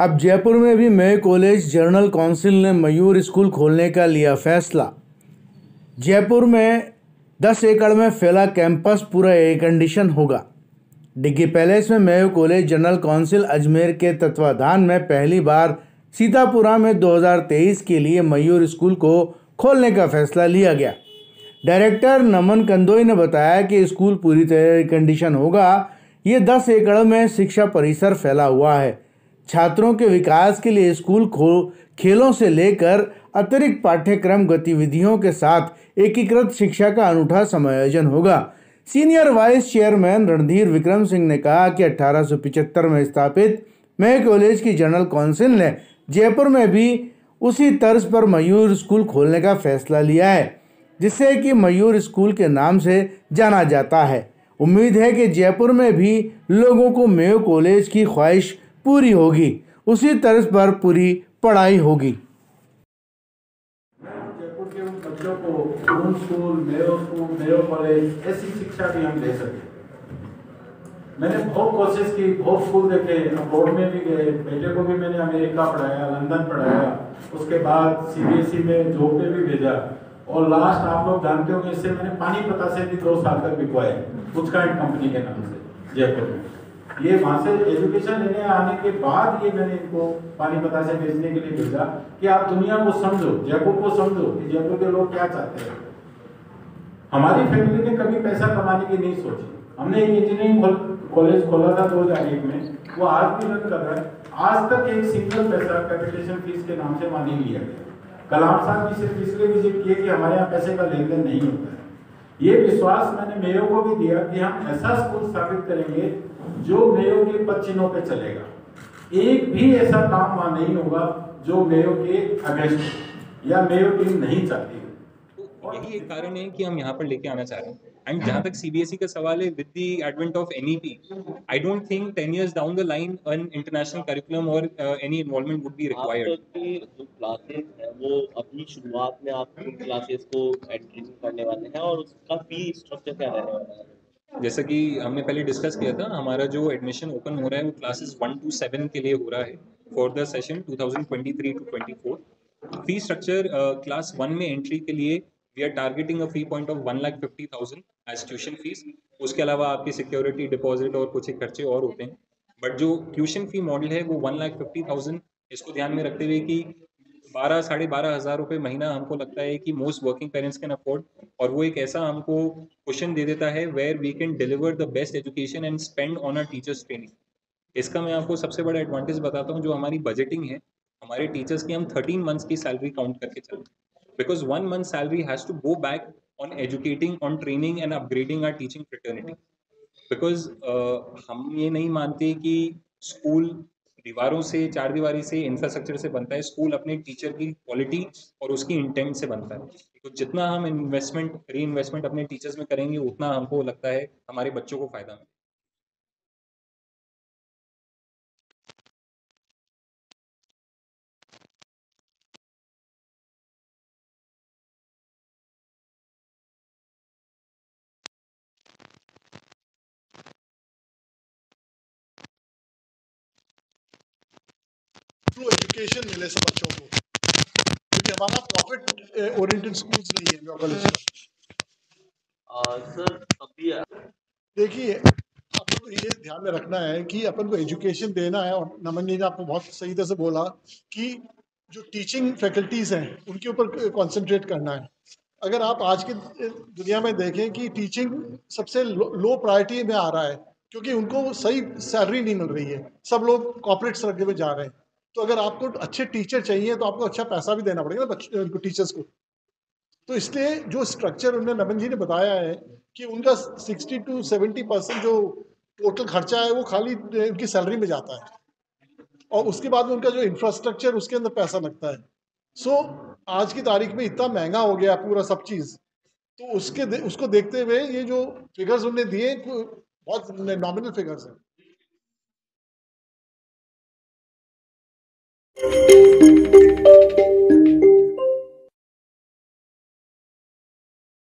अब जयपुर में भी मेयो कॉलेज जर्नल काउंसिल ने मयूर स्कूल खोलने का लिया फैसला। जयपुर में 10 एकड़ में फैला कैंपस पूरा एयर कंडीशन होगा। डिग्गी पैलेस में Mayo college general council Ajmer के तत्वाधान में पहली बार सीतापुरा में 2023 के लिए मयूर स्कूल को खोलने का फैसला लिया गया। डायरेक्टर नमन कंदोई ने बताया कि स्कूल पूरी तरह कंडीशन होगा। ये 10 एकड़ में शिक्षा परिसर फैला हुआ है। छात्रों के विकास के लिए स्कूल खो, खेलों से लेकर अतिरिक्त पाठ्यक्रम गतिविधियों के साथ एकीकृत शिक्षा का अनूठा समायोजन होगा। Senior vice chairman Randhir Vikram Singh ने कहा कि अठारह में स्थापित मय कॉलेज की जनरल काउंसिल ने जयपुर में भी उसी तर्ज पर मयूर स्कूल खोलने का फैसला लिया है, जिससे कि मयूर स्कूल के नाम से जाना जाता है। उम्मीद है कि जयपुर में भी लोगों को मेयो कॉलेज की ख्वाहिश पूरी होगी। उसी तर्ज पर पूरी पढ़ाई होगी। मैंने बहुत कोशिश की, बहुत स्कूल देखे, अब्रोड में भी गए बेटे को भी मैंने अमेरिका पढ़ाया, लंदन पढ़ाया। उसके बाद सीबीएसई में जॉब पे भी भेजा। और लास्ट आप लोग जानते होंगे, इससे मैंने पानी पता से भी दो साल तक बिकवाए, कुछ कंपनी के नाम से, जयपुर में। ये वहाँ से एजुकेशन लेने आने के बाद ये मैंने इनको पानीपता से भेजने के लिए भेजा कि आप दुनिया को समझो, जयपुर को समझो कि जयपुर के लोग क्या चाहते हैं। हमारी फैमिली ने कभी पैसा कमाने की नहीं सोची। हमने एक इंजीनियरिंग कॉलेज खोला था दो हज़ार एक में। वो आज भी रन कर रहा है। आज तक एक सिंगल पैसा कैपिटेशन फ़ीस के नाम से मानी लिया गया। कलाम साहब जी सिर्फ़ इसलिए विज़िट किए कि हमारे यहाँ पैसे का लेन देन नहीं होता है। ये विश्वास मैंने मेयो को भी दिया कि हम ऐसा स्कूल स्थापित करेंगे जो मेयो के पच्चीनों पे चलेगा। एक भी ऐसा काम वहाँ नहीं होगा जो मेयो के अगेंस्ट या मेयो टीम नहीं चाहती और यही एक कारण है कि हम यहाँ पर लेके आना चाह रहे हैं। एंड जहाँ तक सीबीएसई e का सवाल है with the advent of NEP I don't think 10 years down the line an international curriculum और any involvement would be required जो क्लासेस है वो अपनी शुरुआत में आप क्लासेस को एंट्री करने वाले हैं और उसका फ़ी स्ट्रक्चर क्या रहने वाला है? जैसा कि हमने पहले डिस्कस किया था हमारा जो एडमिशन ओपन हो रहा है वो क्लासेस वन टू सेवन के लिए हो रहा है for the session 2023 to 24 fee structure class one में एंट्री के लिए we are targeting a fee point of one lakh fifty thousand as tuition fees उसके अलावा आपकी सिक्योरिटी डिपॉजिट और कुछ खर्चे और होते हैं। बट जो ट्यूशन फ़ी मॉडल है, वो वन लाख फिफ्टी थाउज़ेंड इसको ध्यान में रखते हुए कि बारह, साढ़े बारह हज़ार रुपये महीना हमको लगता है कि most working parents can afford और वो एक ऐसा हमको क्वेश्चन दे देता है where we can deliver the best education and spend on a teachers training इसका मैं आपको सबसे बड़ा एडवांटेज बताता हूँ, जो हमारी बजटिंग है, हमारे टीचर्स की हम थर्टीन मंथ्स की सैलरी काउंट करके चलते हैं। Because one month salary has to go back on educating on training and upgrading our teaching fraternity. Because uh, हम ये नहीं मानते कि स्कूल दीवारों से चार दीवारी से इंफ्रास्ट्रक्चर से बनता है। स्कूल अपने टीचर की क्वालिटी और उसकी इंटेंट से बनता है। तो जितना हम इन्वेस्टमेंट री इन्वेस्टमेंट अपने टीचर्स में करेंगे उतना हमको लगता है हमारे बच्चों को फ़ायदा मिलेगा। थ्रू एजुकेशन मिले सब बच्चों को। क्योंकि हमारा प्रॉफिट ओरिएंटेड स्कूल्स नहीं है कॉलेज सर अभी देखिए अपन को ये ध्यान में रखना है कि अपन को एजुकेशन देना है और नमन जी ने आपको बहुत सही तरह से बोला कि जो टीचिंग फैकल्टीज हैं उनके ऊपर कंसंट्रेट करना है। अगर आप आज के दुनिया में देखें कि टीचिंग सबसे लो, लो प्रायोरिटी में आ रहा है क्योंकि उनको सही सैलरी नहीं मिल रही है। सब लोग कॉपरेट सर्कल में जा रहे हैं। तो अगर आपको अच्छे टीचर चाहिए तो आपको अच्छा पैसा भी देना पड़ेगा ना टीचर्स को। तो इसलिए जो स्ट्रक्चर उन्होंने नमन जी ने बताया है कि उनका सिक्सटी टू सेवेंटी परसेंट जो टोटल खर्चा है वो खाली उनकी सैलरी में जाता है। और उसके बाद उनका जो इंफ्रास्ट्रक्चर उसके अंदर पैसा लगता है। सो so, आज की तारीख में इतना महँगा हो गया पूरा सब चीज़ तो उसके उसको देखते हुए ये जो फिगर्स उन्होंने दिए बहुत नॉमिनल फिगर्स हैं। Música